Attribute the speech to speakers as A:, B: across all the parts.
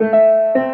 A: Música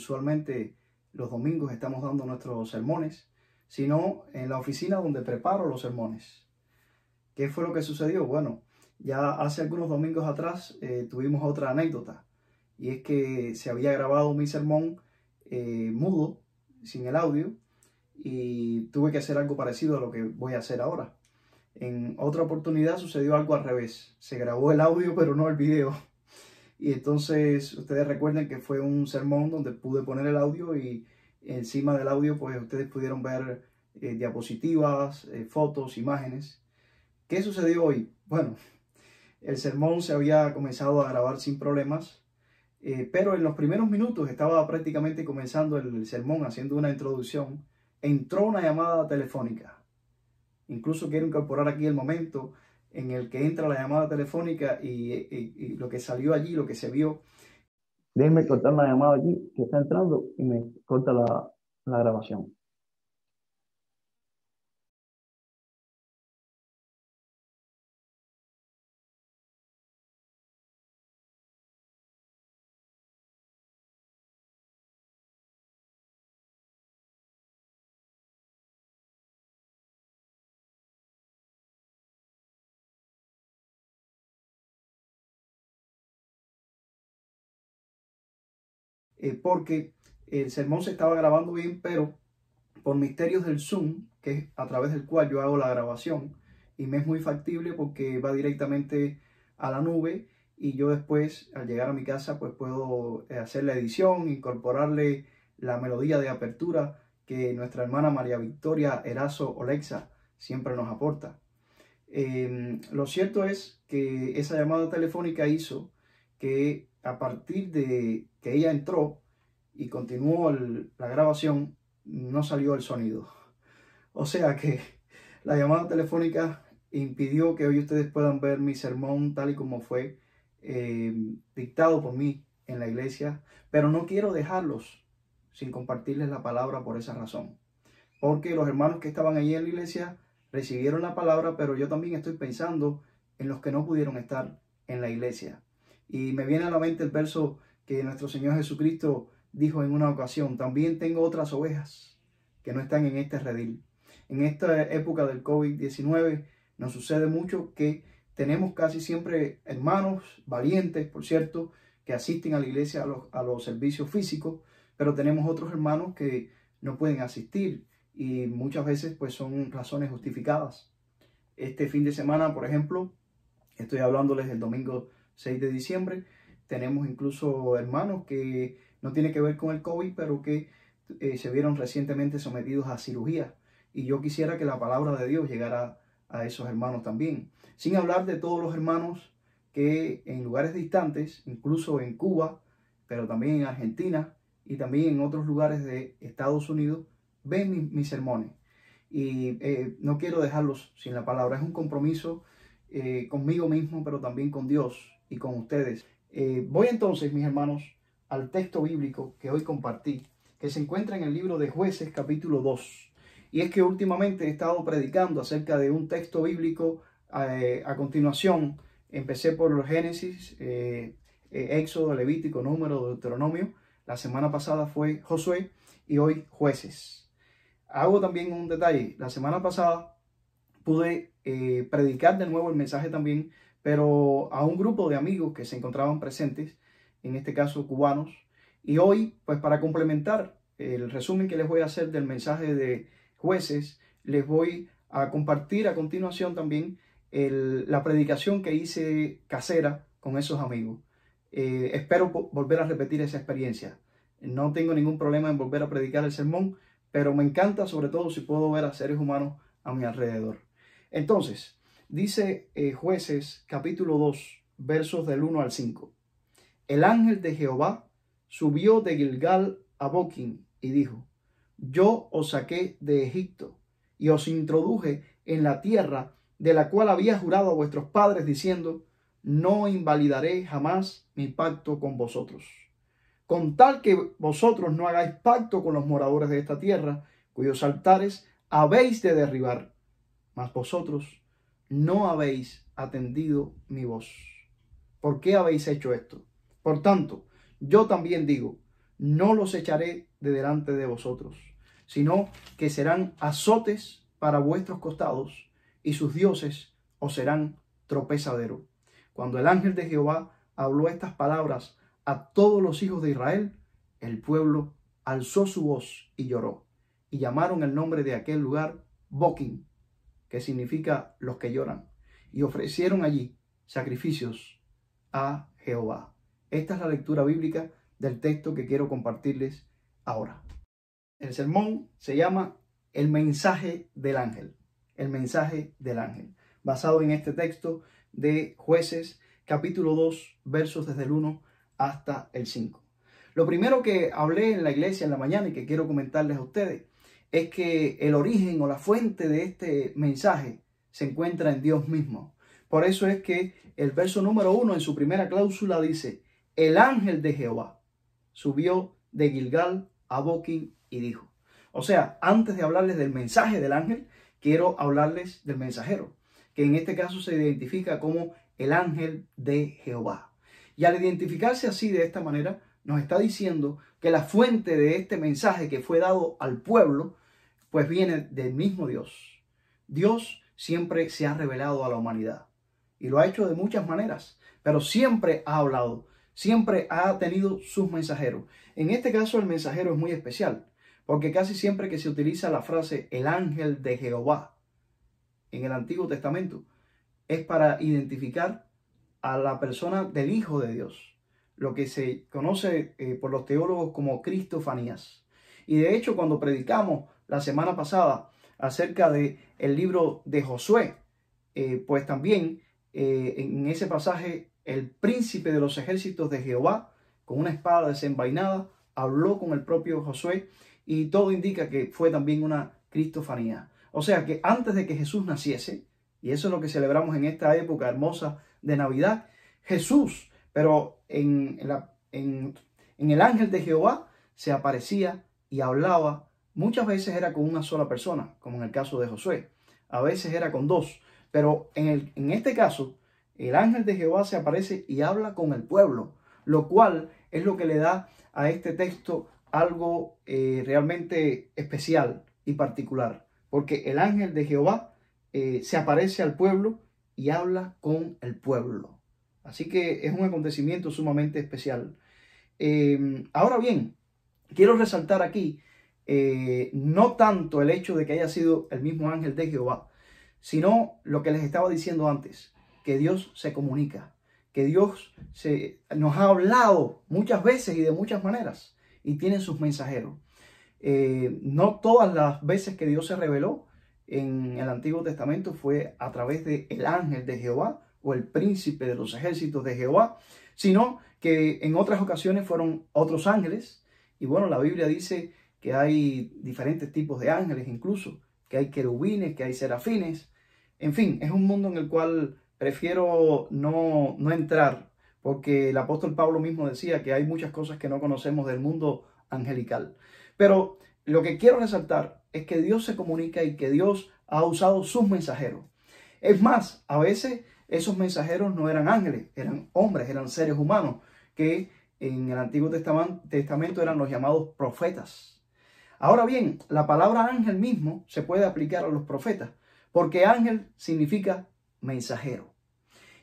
A: usualmente los domingos estamos dando nuestros sermones, sino en la oficina donde preparo los sermones. ¿Qué fue lo que sucedió? Bueno, ya hace algunos domingos atrás eh, tuvimos otra anécdota y es que se había grabado mi sermón eh, mudo, sin el audio, y tuve que hacer algo parecido a lo que voy a hacer ahora. En otra oportunidad sucedió algo al revés. Se grabó el audio pero no el video. Y entonces ustedes recuerden que fue un sermón donde pude poner el audio y encima del audio pues ustedes pudieron ver eh, diapositivas, eh, fotos, imágenes. ¿Qué sucedió hoy? Bueno, el sermón se había comenzado a grabar sin problemas, eh, pero en los primeros minutos estaba prácticamente comenzando el sermón haciendo una introducción. Entró una llamada telefónica Incluso quiero incorporar aquí el momento en el que entra la llamada telefónica y, lo que salió allí, lo que se vio.
B: Déjenme cortar la llamada aquí que está entrando y me corta la, la grabación.
A: Eh, porque el sermón se estaba grabando bien, pero por misterios del Zoom, que es a través del cual yo hago la grabación, y me es muy factible porque va directamente a la nube y yo después al llegar a mi casa pues puedo eh, hacer la edición, incorporarle la melodía de apertura que nuestra hermana María Victoria Erazo Olexa siempre nos aporta. Em, lo cierto es que esa llamada telefónica hizo que a partir de que ella entró y continuó la grabación, no salió el sonido. O sea que la llamada telefónica impidió que hoy ustedes puedan ver mi sermón tal y como fue eh, dictado por mí en la iglesia, pero no quiero dejarlos sin compartirles la palabra por esa razón. Porque los hermanos que estaban allí en la iglesia recibieron la palabra, pero yo también estoy pensando en los que no pudieron estar en la iglesia. Y me viene a la mente el verso que nuestro Señor Jesucristo dijo en una ocasión, también tengo otras ovejas que no están en este redil. En esta época del COVID-19 nos sucede mucho que tenemos casi siempre hermanos valientes, por cierto, que asisten a la iglesia a los, a los servicios físicos, pero tenemos otros hermanos que no pueden asistir y muchas veces pues son razones justificadas. Este fin de semana, por ejemplo, estoy hablándoles el domingo 6 de diciembre. Tenemos incluso hermanos que no tiene que ver con el COVID, pero que eh, se vieron recientemente sometidos a cirugía. Y yo quisiera que la palabra de Dios llegara a esos hermanos también. Sin hablar de todos los hermanos que en lugares distantes, incluso en Cuba, pero también en Argentina y también en otros lugares de Estados Unidos, ven mis, sermones. Y eh, no quiero dejarlos sin la palabra. Es un compromiso eh, conmigo mismo, pero también con Dios y con ustedes, Eh, voy entonces, mis hermanos, al texto bíblico que hoy compartí, que se encuentra en el libro de jueces capítulo 2. Y es que últimamente he estado predicando acerca de un texto bíblico eh, a continuación. Empecé por Génesis, eh, Éxodo, Levítico, Número, Deuteronomio. La semana pasada fue Josué y hoy jueces. Hago también un detalle. La semana pasada pude predicar de nuevo el mensaje también pero a un grupo de amigos que se encontraban presentes, en este caso cubanos. Y hoy, pues para complementar el resumen que les voy a hacer del mensaje de jueces, les voy a compartir a continuación también la predicación que hice casera con esos amigos. Eh, espero volver a repetir esa experiencia. No tengo ningún problema en volver a predicar el sermón, pero me encanta sobre todo si puedo ver a seres humanos a mi alrededor. Entonces, Dice eh, jueces capítulo 2, versos del 1 al 5. El ángel de Jehová subió de Gilgal a Boquín y dijo, Yo os saqué de Egipto y os introduje en la tierra de la cual había jurado a vuestros padres diciendo, No invalidaré jamás mi pacto con vosotros. Con tal que vosotros no hagáis pacto con los moradores de esta tierra, cuyos altares habéis de derribar. Mas vosotros no habéis atendido mi voz. ¿Por qué habéis hecho esto? Por tanto, yo también digo, no los echaré de delante de vosotros, sino que serán azotes para vuestros costados, y sus dioses os serán tropezadero. Cuando el ángel de Jehová habló estas palabras a todos los hijos de Israel, el pueblo alzó su voz y lloró, y llamaron el nombre de aquel lugar Boquín, que significa los que lloran, y ofrecieron allí sacrificios a Jehová. Esta es la lectura bíblica del texto que quiero compartirles ahora. El sermón se llama El mensaje del ángel. El mensaje del ángel. Basado en este texto de jueces capítulo 2 versos desde el 1 hasta el 5. Lo primero que hablé en la iglesia en la mañana y que quiero comentarles a ustedes es que el origen o la fuente de este mensaje se encuentra en Dios mismo. Por eso es que el verso número uno en su primera cláusula dice, el ángel de Jehová subió de Gilgal a Boquín y dijo. O sea, antes de hablarles del mensaje del ángel, quiero hablarles del mensajero, que en este caso se identifica como el ángel de Jehová. Y al identificarse así de esta manera, nos está diciendo que la fuente de este mensaje que fue dado al pueblo pues viene del mismo Dios. Dios siempre se ha revelado a la humanidad y lo ha hecho de muchas maneras, pero siempre ha hablado, siempre ha tenido sus mensajeros. En este caso el mensajero es muy especial, porque casi siempre que se utiliza la frase el ángel de Jehová en el Antiguo Testamento es para identificar a la persona del Hijo de Dios, lo que se conoce eh, por los teólogos como Cristofanías. Y de hecho, cuando predicamos la semana pasada acerca de el libro de Josué, eh, pues también eh, en ese pasaje el príncipe de los ejércitos de Jehová, con una espada desenvainada, habló con el propio Josué y todo indica que fue también una cristofanía. O sea que antes de que Jesús naciese, y eso es lo que celebramos en esta época hermosa de Navidad, Jesús, pero en, la, en, el ángel de Jehová se aparecía y hablaba Muchas veces era con una sola persona, como en el caso de Josué. A veces era con dos. Pero en, el, en este caso, el ángel de Jehová se aparece y habla con el pueblo, lo cual es lo que le da a este texto algo eh, realmente especial y particular. Porque el ángel de Jehová eh, se aparece al pueblo y habla con el pueblo. Así que es un acontecimiento sumamente especial. Eh, ahora bien, quiero resaltar aquí eh, no tanto el hecho de que haya sido el mismo ángel de Jehová, sino lo que les estaba diciendo antes, que Dios se comunica, que Dios se, nos ha hablado muchas veces y de muchas maneras y tiene sus mensajeros. Eh, no todas las veces que Dios se reveló en el Antiguo Testamento fue a través del el ángel de Jehová o el príncipe de los ejércitos de Jehová, sino que en otras ocasiones fueron otros ángeles. Y bueno, la Biblia dice que hay diferentes tipos de ángeles incluso, que hay querubines, que hay serafines. En fin, es un mundo en el cual prefiero no, no entrar porque el apóstol Pablo mismo decía que hay muchas cosas que no conocemos del mundo angelical. Pero lo que quiero resaltar es que Dios se comunica y que Dios ha usado sus mensajeros. Es más, a veces esos mensajeros no eran ángeles, eran hombres, eran seres humanos que en el Antiguo Testamento eran los llamados profetas. Ahora bien, la palabra ángel mismo se puede aplicar a los profetas, porque ángel significa mensajero.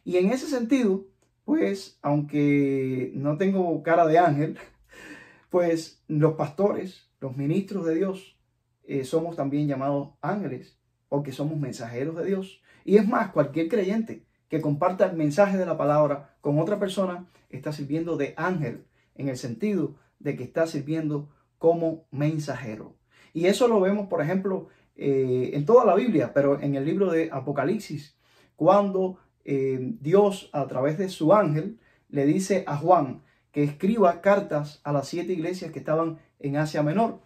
A: Y en ese sentido, pues, aunque no tengo cara de ángel, pues los pastores, los ministros de Dios, eh, somos también llamados ángeles, porque somos mensajeros de Dios. Y es más, cualquier creyente que comparta el mensaje de la palabra con otra persona está sirviendo de ángel, en el sentido de que está sirviendo como mensajero. Y eso lo vemos, por ejemplo, eh, en toda la Biblia, pero en el libro de Apocalipsis, cuando eh, Dios a través de su ángel le dice a Juan que escriba cartas a las siete iglesias que estaban en Asia Menor,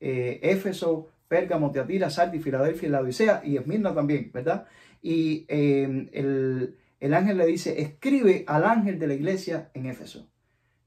A: eh, Éfeso, Pérgamo, Teatira, Sardis, Filadelfia y y Esmirna también, ¿verdad? Y el, el ángel le dice, escribe al ángel de la iglesia en Éfeso,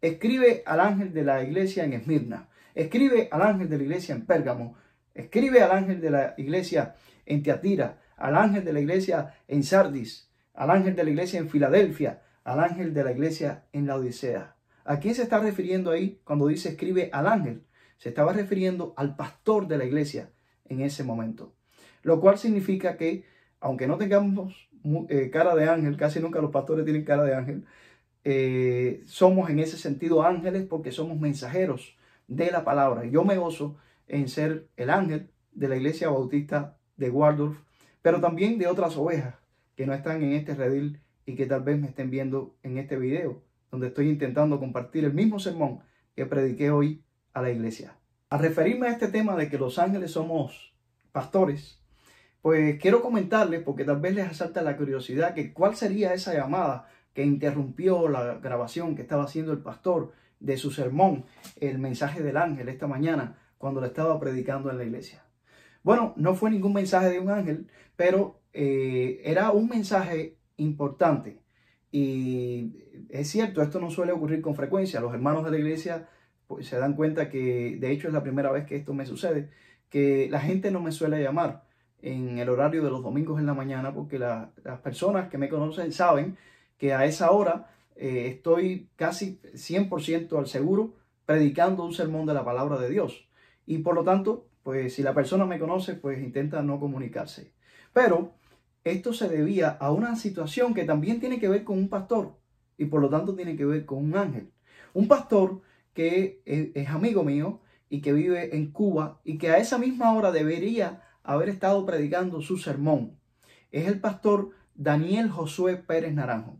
A: escribe al ángel de la iglesia en Esmirna, escribe al ángel de la iglesia en Pérgamo, escribe al ángel de la iglesia en Teatira, al ángel de la iglesia en Sardis, al ángel de la iglesia en Filadelfia, al ángel de la iglesia en la Odisea. ¿A quién se está refiriendo ahí cuando dice escribe al ángel? Se estaba refiriendo al pastor de la iglesia en ese momento. Lo cual significa que, aunque no tengamos eh, cara de ángel, casi nunca los pastores tienen cara de ángel, eh, somos en ese sentido ángeles porque somos mensajeros de la palabra. Yo me gozo en ser el ángel de la iglesia bautista de Waldorf, pero también de otras ovejas que no están en este redil y que tal vez me estén viendo en este video, donde estoy intentando compartir el mismo sermón que prediqué hoy a la iglesia. Al referirme a este tema de que los ángeles somos pastores, pues quiero comentarles, porque tal vez les asalta la curiosidad, que cuál sería esa llamada que interrumpió la grabación que estaba haciendo el pastor de su sermón, el mensaje del ángel esta mañana, cuando le estaba predicando en la iglesia. Bueno, no fue ningún mensaje de un ángel, pero eh, era un mensaje importante. Y es cierto, esto no suele ocurrir con frecuencia. Los hermanos de la iglesia pues, se dan cuenta que, de hecho, es la primera vez que esto me sucede, que la gente no me suele llamar en el horario de los domingos en la mañana, porque las personas que me conocen saben que a esa hora eh, estoy casi 100% al seguro predicando un sermón de la palabra de Dios. Y por lo tanto, pues si la persona me conoce, pues intenta no comunicarse. Pero esto se debía a una situación que también tiene que ver con un pastor y por lo tanto tiene que ver con un ángel. Un pastor que es amigo mío y que vive en Cuba y que a esa misma hora debería haber estado predicando su sermón. Es el pastor Daniel Josué Pérez Naranjo.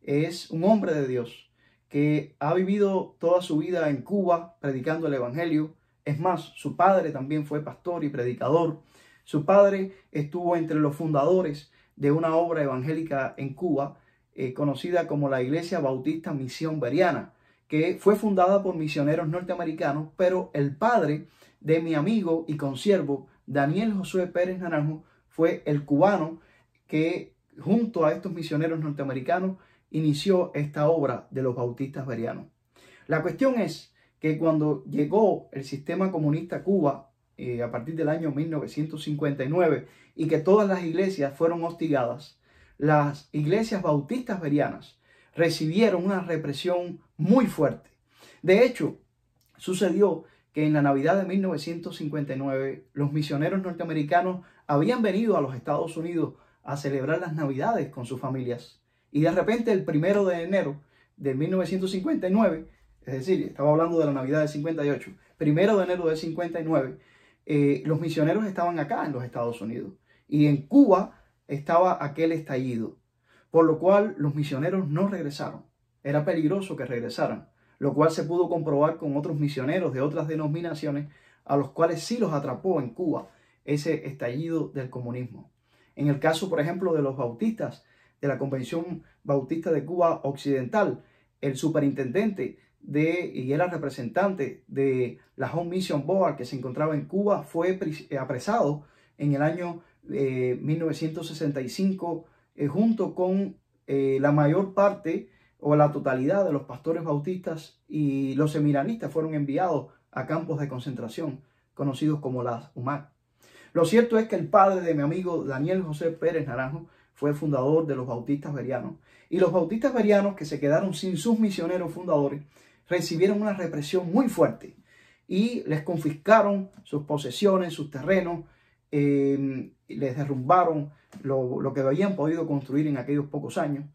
A: Es un hombre de Dios que ha vivido toda su vida en Cuba predicando el Evangelio. Es más, su padre también fue pastor y predicador. Su padre estuvo entre los fundadores de una obra evangélica en Cuba eh, conocida como la Iglesia Bautista Misión Beriana, que fue fundada por misioneros norteamericanos, pero el padre de mi amigo y consiervo Daniel Josué Pérez Naranjo fue el cubano que junto a estos misioneros norteamericanos inició esta obra de los bautistas berianos. La cuestión es que cuando llegó el sistema comunista a Cuba eh, a partir del año 1959 y que todas las iglesias fueron hostigadas, las iglesias bautistas berianas recibieron una represión muy fuerte. De hecho, sucedió que en la Navidad de 1959 los misioneros norteamericanos habían venido a los Estados Unidos a celebrar las Navidades con sus familias. Y de repente el primero de enero de 1959, es decir, estaba hablando de la Navidad del 58, primero de enero del 59, eh, los misioneros estaban acá en los Estados Unidos y en Cuba estaba aquel estallido, por lo cual los misioneros no regresaron. Era peligroso que regresaran, lo cual se pudo comprobar con otros misioneros de otras denominaciones a los cuales sí los atrapó en Cuba ese estallido del comunismo. En el caso, por ejemplo, de los bautistas de la Convención Bautista de Cuba Occidental, el superintendente de, y era representante de la Home Mission Board que se encontraba en Cuba, fue eh, apresado en el año 1965 eh, eh, junto con la mayor parte o la totalidad de los pastores bautistas y los semiranistas fueron enviados a campos de concentración conocidos como las UMAC. Lo cierto es que el padre de mi amigo Daniel José Pérez Naranjo fue fundador de los bautistas berianos y los bautistas berianos que se quedaron sin sus misioneros fundadores recibieron una represión muy fuerte y les confiscaron sus posesiones, sus terrenos, eh, les derrumbaron lo, lo, que habían podido construir en aquellos pocos años.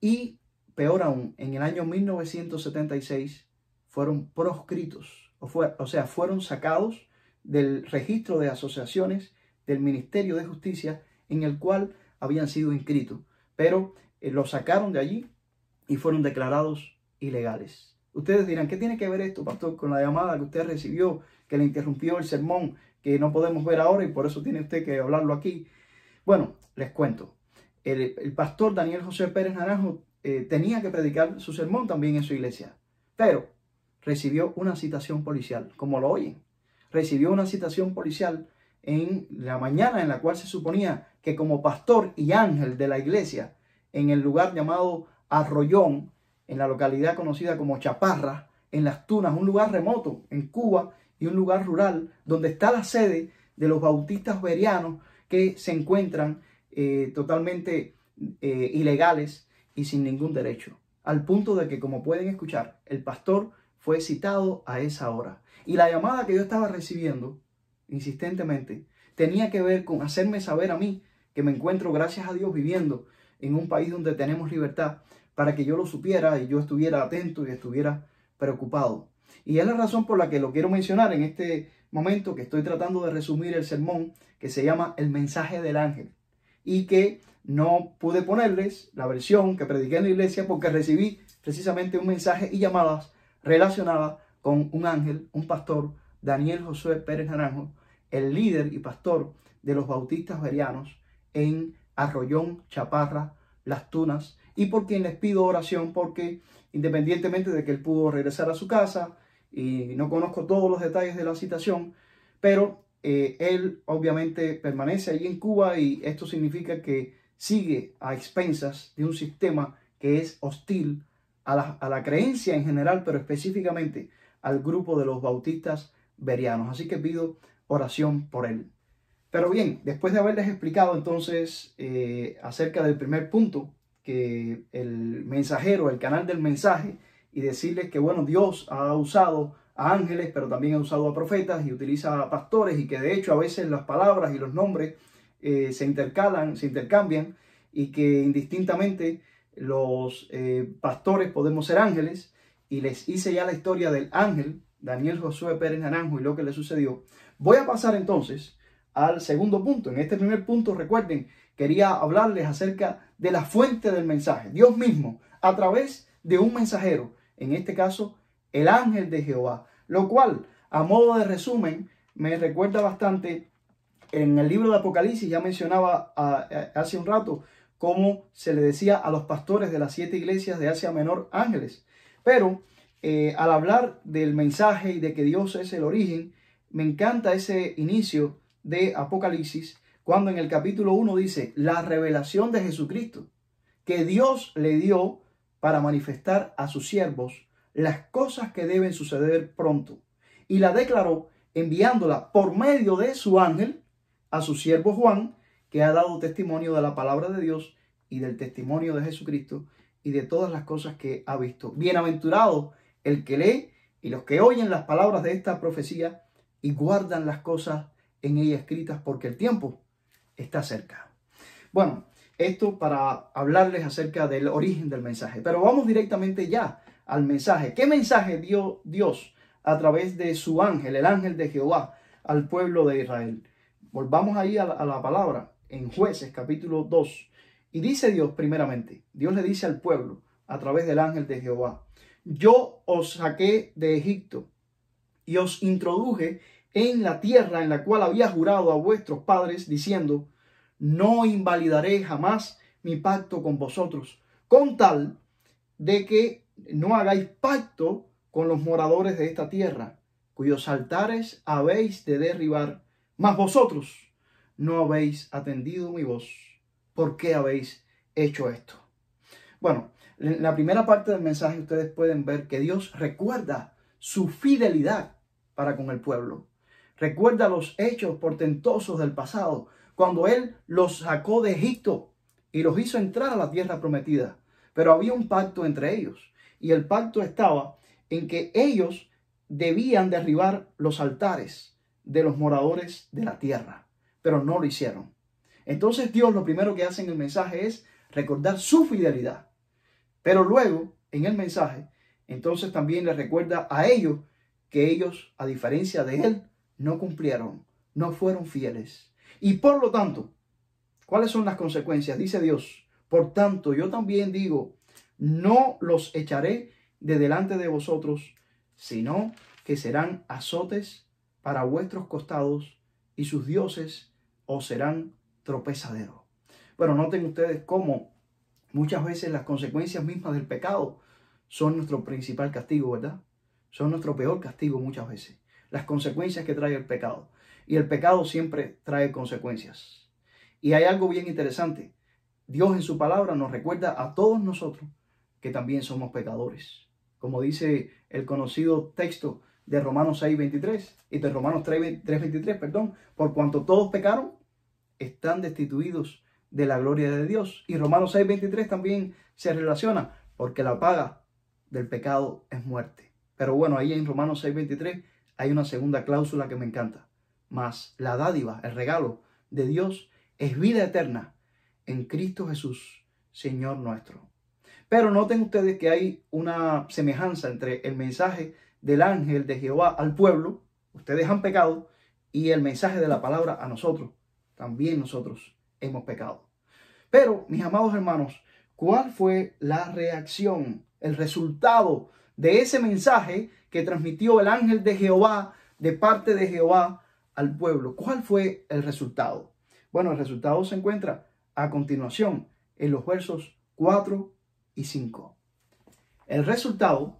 A: Y peor aún, en el año 1976 fueron proscritos, o, sea, fueron sacados del registro de asociaciones del Ministerio de Justicia en el cual habían sido inscritos, pero eh, los sacaron de allí y fueron declarados ilegales. Ustedes dirán, ¿qué tiene que ver esto, pastor, con la llamada que usted recibió, que le interrumpió el sermón, que no podemos ver ahora y por eso tiene usted que hablarlo aquí? Bueno, les cuento. El, pastor Daniel José Pérez Naranjo eh, tenía que predicar su sermón también en su iglesia, pero recibió una citación policial, como lo oyen. Recibió una citación policial en la mañana en la cual se suponía que como pastor y ángel de la iglesia, en el lugar llamado Arroyón, en la localidad conocida como Chaparra, en Las Tunas, un lugar remoto en Cuba y un lugar rural donde está la sede de los bautistas berianos que se encuentran eh, totalmente eh, ilegales y sin ningún derecho. Al punto de que, como pueden escuchar, el pastor fue citado a esa hora. Y la llamada que yo estaba recibiendo insistentemente tenía que ver con hacerme saber a mí que me encuentro, gracias a Dios, viviendo en un país donde tenemos libertad para que yo lo supiera y yo estuviera atento y estuviera preocupado. Y es la razón por la que lo quiero mencionar en este momento que estoy tratando de resumir el sermón que se llama El mensaje del ángel y que no pude ponerles la versión que prediqué en la iglesia porque recibí precisamente un mensaje y llamadas relacionadas con un ángel, un pastor, Daniel Josué Pérez Naranjo, el líder y pastor de los bautistas verianos en Arroyón, Chaparra, Las Tunas y por quien les pido oración porque independientemente de que él pudo regresar a su casa y no conozco todos los detalles de la situación, pero eh, él obviamente permanece allí en Cuba y esto significa que sigue a expensas de un sistema que es hostil a la, a la creencia en general, pero específicamente al grupo de los bautistas berianos. Así que pido oración por él. Pero bien, después de haberles explicado entonces eh, acerca del primer punto, que el mensajero, el canal del mensaje, y decirles que, bueno, Dios ha usado a ángeles, pero también ha usado a profetas y utiliza a pastores, y que de hecho a veces las palabras y los nombres eh, se intercalan, se intercambian, y que indistintamente los eh, pastores podemos ser ángeles, y les hice ya la historia del ángel, Daniel Josué Pérez Naranjo, y lo que le sucedió. Voy a pasar entonces al segundo punto. En este primer punto, recuerden, quería hablarles acerca de la fuente del mensaje. Dios mismo, a través de un mensajero, en este caso, el ángel de Jehová, lo cual, a modo de resumen, me recuerda bastante en el libro de Apocalipsis, ya mencionaba hace un rato, cómo se le decía a los pastores de las siete iglesias de Asia Menor ángeles. Pero eh, al hablar del mensaje y de que Dios es el origen, me encanta ese inicio de Apocalipsis, cuando en el capítulo 1 dice la revelación de Jesucristo, que Dios le dio para manifestar a sus siervos las cosas que deben suceder pronto. Y la declaró enviándola por medio de su ángel a su siervo Juan, que ha dado testimonio de la palabra de Dios y del testimonio de Jesucristo y de todas las cosas que ha visto. Bienaventurado el que lee y los que oyen las palabras de esta profecía y guardan las cosas en ella escritas porque el tiempo está cerca. Bueno, esto para hablarles acerca del origen del mensaje, pero vamos directamente ya al mensaje. ¿Qué mensaje dio Dios a través de su ángel, el ángel de Jehová, al pueblo de Israel? Volvamos ahí a la, a la palabra en jueces capítulo 2. Y dice Dios primeramente, Dios le dice al pueblo a través del ángel de Jehová, yo os saqué de Egipto y os introduje en la tierra en la cual había jurado a vuestros padres, diciendo, no invalidaré jamás mi pacto con vosotros, con tal de que no hagáis pacto con los moradores de esta tierra, cuyos altares habéis de derribar, mas vosotros no habéis atendido mi voz. ¿Por qué habéis hecho esto? Bueno, En la primera parte del mensaje ustedes pueden ver que Dios recuerda su fidelidad para con el pueblo. Recuerda los hechos portentosos del pasado, cuando Él los sacó de Egipto y los hizo entrar a la tierra prometida. Pero había un pacto entre ellos y el pacto estaba en que ellos debían derribar los altares de los moradores de la tierra, pero no lo hicieron. Entonces Dios lo primero que hace en el mensaje es recordar su fidelidad. Pero luego, en el mensaje, entonces también le recuerda a ellos que ellos, a diferencia de Él, no cumplieron, no fueron fieles. Y por lo tanto, ¿cuáles son las consecuencias? Dice Dios, por tanto, yo también digo, no los echaré de delante de vosotros, sino que serán azotes para vuestros costados y sus dioses os serán tropezadero. Bueno, noten ustedes cómo muchas veces las consecuencias mismas del pecado son nuestro principal castigo, ¿verdad? Son nuestro peor castigo muchas veces. Las consecuencias que trae el pecado. Y el pecado siempre trae consecuencias. Y hay algo bien interesante. Dios en su palabra nos recuerda a todos nosotros que también somos pecadores. Como dice el conocido texto de Romanos 6:23 y de Romanos 3:23, perdón, por cuanto todos pecaron, están destituidos de la gloria de Dios. Y Romanos 6:23 también se relaciona, porque la paga del pecado es muerte. Pero bueno, ahí en Romanos 6:23 hay una segunda cláusula que me encanta. Mas la dádiva, el regalo de Dios es vida eterna en Cristo Jesús, Señor nuestro. Pero noten ustedes que hay una semejanza entre el mensaje del ángel de Jehová al pueblo, ustedes han pecado, y el mensaje de la palabra a nosotros, también nosotros hemos pecado. Pero, mis amados hermanos, ¿cuál fue la reacción, el resultado de ese mensaje que transmitió el ángel de Jehová de parte de Jehová al pueblo? ¿Cuál fue el resultado? Bueno, el resultado se encuentra a continuación en los versos 4 y 5. El resultado,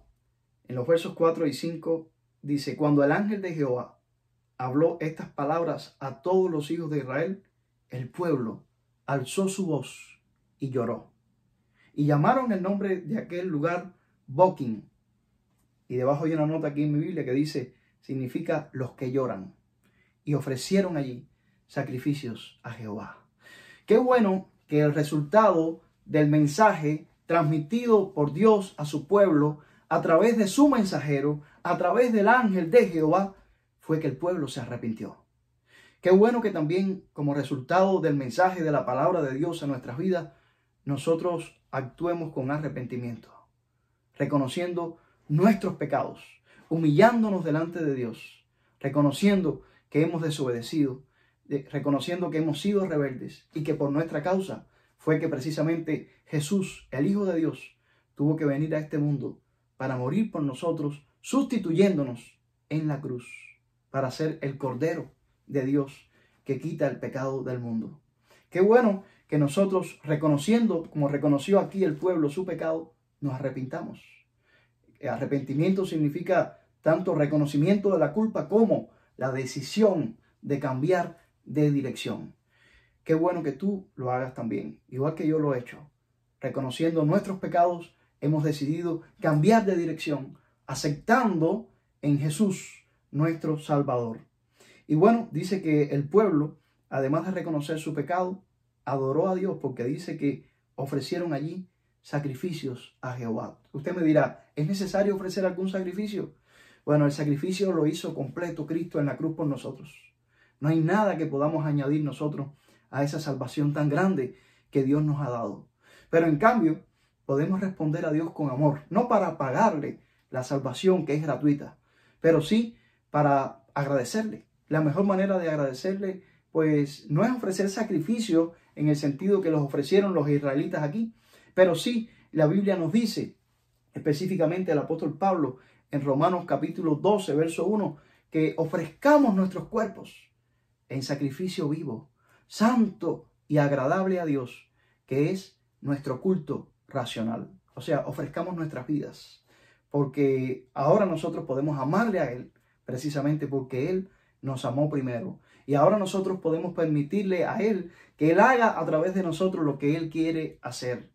A: en los versos 4 y 5, dice, cuando el ángel de Jehová habló estas palabras a todos los hijos de Israel, el pueblo alzó su voz y lloró. Y llamaron el nombre de aquel lugar Boquín. Y debajo hay una nota aquí en mi Biblia que dice, significa los que lloran. Y ofrecieron allí sacrificios a Jehová. Qué bueno que el resultado del mensaje transmitido por Dios a su pueblo a través de su mensajero, a través del ángel de Jehová, fue que el pueblo se arrepintió. Qué bueno que también como resultado del mensaje de la palabra de Dios en nuestras vidas, nosotros actuemos con arrepentimiento, reconociendo nuestros pecados, humillándonos delante de Dios, reconociendo que hemos desobedecido, reconociendo que hemos sido rebeldes y que por nuestra causa fue que precisamente Jesús, el Hijo de Dios, tuvo que venir a este mundo para morir por nosotros, sustituyéndonos en la cruz, para ser el Cordero de Dios que quita el pecado del mundo. Qué bueno que nosotros, reconociendo, como reconoció aquí el pueblo su pecado, nos arrepintamos. Arrepentimiento significa tanto reconocimiento de la culpa como la decisión de cambiar de dirección. Qué bueno que tú lo hagas también, igual que yo lo he hecho. Reconociendo nuestros pecados, hemos decidido cambiar de dirección, aceptando en Jesús nuestro Salvador. Y bueno, dice que el pueblo, además de reconocer su pecado, adoró a Dios porque dice que ofrecieron allí sacrificios a Jehová. Usted me dirá, ¿es necesario ofrecer algún sacrificio? Bueno, el sacrificio lo hizo completo Cristo en la cruz por nosotros. No hay nada que podamos añadir nosotros a esa salvación tan grande que Dios nos ha dado. Pero en cambio, podemos responder a Dios con amor, no para pagarle la salvación que es gratuita, pero sí para agradecerle. La mejor manera de agradecerle, pues no es ofrecer sacrificio en el sentido que los ofrecieron los israelitas aquí, pero sí la Biblia nos dice, específicamente el apóstol Pablo, en Romanos capítulo 12, verso 1, que ofrezcamos nuestros cuerpos en sacrificio vivo, santo y agradable a Dios, que es nuestro culto racional. O sea, ofrezcamos nuestras vidas, porque ahora nosotros podemos amarle a Él, precisamente porque Él nos amó primero. Y ahora nosotros podemos permitirle a Él que Él haga a través de nosotros lo que Él quiere hacer.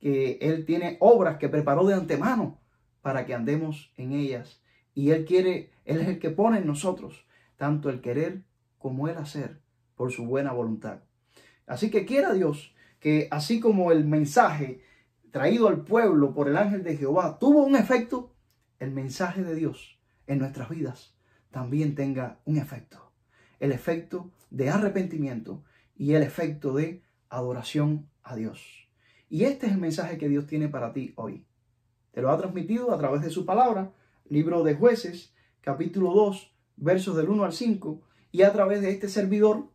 A: que Él tiene obras que preparó de antemano para que andemos en ellas. Y Él quiere, Él es el que pone en nosotros tanto el querer como el hacer por su buena voluntad. Así que quiera Dios que así como el mensaje traído al pueblo por el ángel de Jehová tuvo un efecto, el mensaje de Dios en nuestras vidas también tenga un efecto. El efecto de arrepentimiento y el efecto de adoración a Dios. Y este es el mensaje que Dios tiene para ti hoy. Te lo ha transmitido a través de su palabra, libro de jueces, capítulo 2, versos del 1 al 5, y a través de este servidor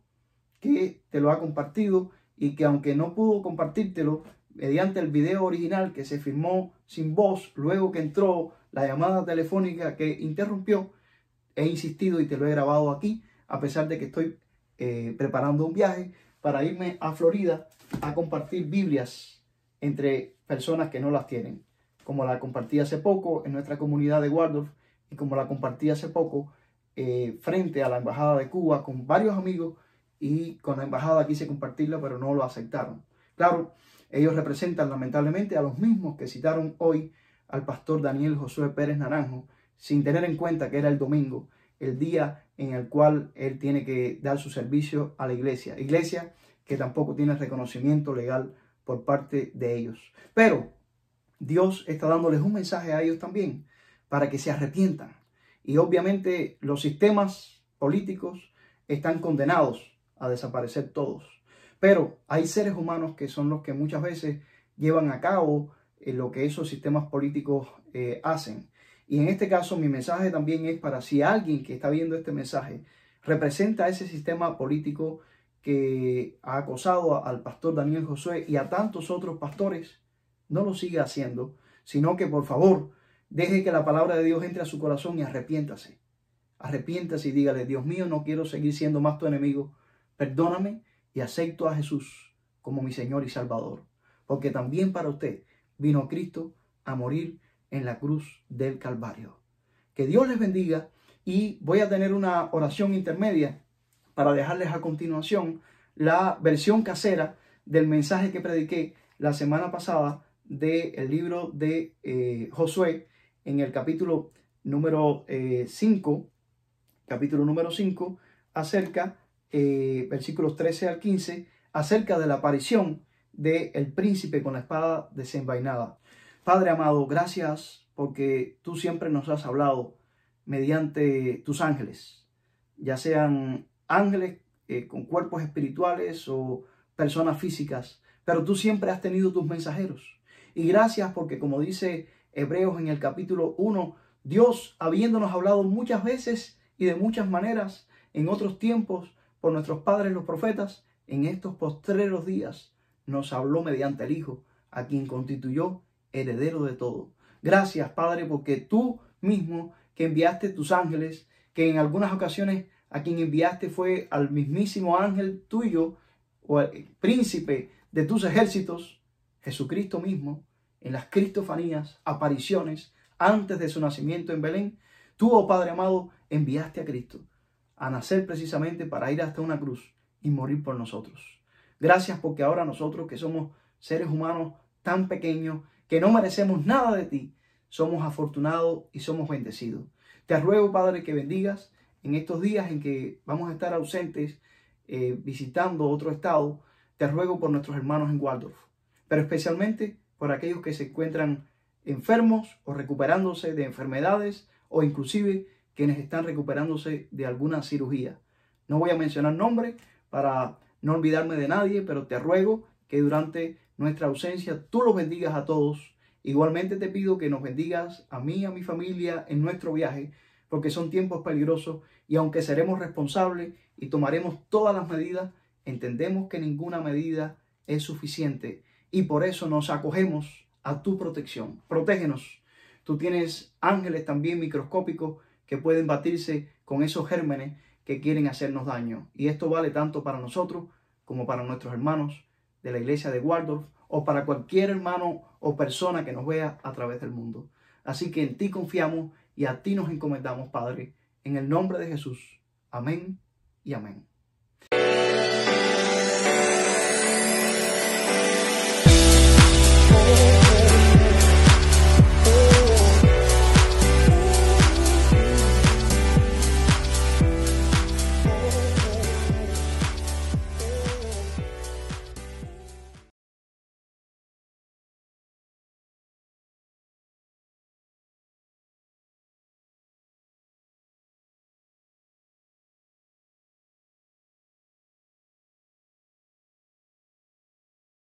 A: te lo ha compartido y que aunque no pudo compartírtelo mediante el video original que se filmó sin voz, luego que entró la llamada telefónica que interrumpió, he insistido y te lo he grabado aquí, a pesar de que estoy eh, preparando un viaje para irme a Florida a compartir Biblias entre personas que no las tienen, como la compartí hace poco en nuestra comunidad de Waldorf y como la compartí hace poco eh, frente a la Embajada de Cuba con varios amigos y con la Embajada quise compartirla, pero no lo aceptaron. Claro, ellos representan lamentablemente a los mismos que citaron hoy al pastor Daniel Josué Pérez Naranjo, sin tener en cuenta que era el domingo, el día en el cual él tiene que dar su servicio a la iglesia. Iglesia que tampoco tiene reconocimiento legal por parte de ellos. Pero Dios está dándoles un mensaje a ellos también para que se arrepientan, y obviamente los sistemas políticos están condenados a desaparecer todos. Pero hay seres humanos que son los que muchas veces llevan a cabo eh, lo que esos sistemas políticos eh, hacen. Y en este caso mi mensaje también es para si alguien que está viendo este mensaje representa ese sistema político que ha acosado al pastor Daniel Josué y a tantos otros pastores, no lo siga haciendo, sino que por favor Deje que la palabra de Dios entre a su corazón y arrepiéntase. Arrepiéntase y dígale, Dios mío, no quiero seguir siendo más tu enemigo. Perdóname y acepto a Jesús como mi Señor y Salvador. Porque también para usted vino Cristo a morir en la cruz del Calvario. Que Dios les bendiga y voy a tener una oración intermedia para dejarles a continuación la versión casera del mensaje que prediqué la semana pasada del libro de eh, Josué en el capítulo número 5, eh, capítulo número 5, acerca, eh, versículos 13 al 15, acerca de la aparición del el príncipe con la espada desenvainada. Padre amado, gracias porque tú siempre nos has hablado mediante tus ángeles, ya sean ángeles eh, con cuerpos espirituales o personas físicas, pero tú siempre has tenido tus mensajeros. Y gracias porque como dice Hebreos en el capítulo 1, Dios habiéndonos hablado muchas veces y de muchas maneras en otros tiempos por nuestros padres los profetas, en estos postreros días nos habló mediante el Hijo, a quien constituyó heredero de todo. Gracias, Padre, porque tú mismo que enviaste tus ángeles, que en algunas ocasiones a quien enviaste fue al mismísimo ángel tuyo o al príncipe de tus ejércitos, Jesucristo mismo, en las cristofanías, apariciones, antes de su nacimiento en Belén, tú, oh Padre amado, enviaste a Cristo a nacer precisamente para ir hasta una cruz y morir por nosotros. Gracias porque ahora nosotros que somos seres humanos tan pequeños, que no merecemos nada de ti, somos afortunados y somos bendecidos. Te ruego, Padre, que bendigas en estos días en que vamos a estar ausentes eh, visitando otro estado. Te ruego por nuestros hermanos en Waldorf, pero especialmente por aquellos que se encuentran enfermos o recuperándose de enfermedades o inclusive quienes están recuperándose de alguna cirugía. No voy a mencionar nombres para no olvidarme de nadie, pero te ruego que durante nuestra ausencia tú los bendigas a todos. Igualmente te pido que nos bendigas a mí a mi familia en nuestro viaje, porque son tiempos peligrosos y aunque seremos responsables y tomaremos todas las medidas, entendemos que ninguna medida es suficiente y por eso nos acogemos a tu protección. Protégenos. Tú tienes ángeles también microscópicos que pueden batirse con esos gérmenes que quieren hacernos daño. Y esto vale tanto para nosotros como para nuestros hermanos de la iglesia de Waldorf o para cualquier hermano o persona que nos vea a través del mundo. Así que en ti confiamos y a ti nos encomendamos, Padre, en el nombre de Jesús. Amén y amén.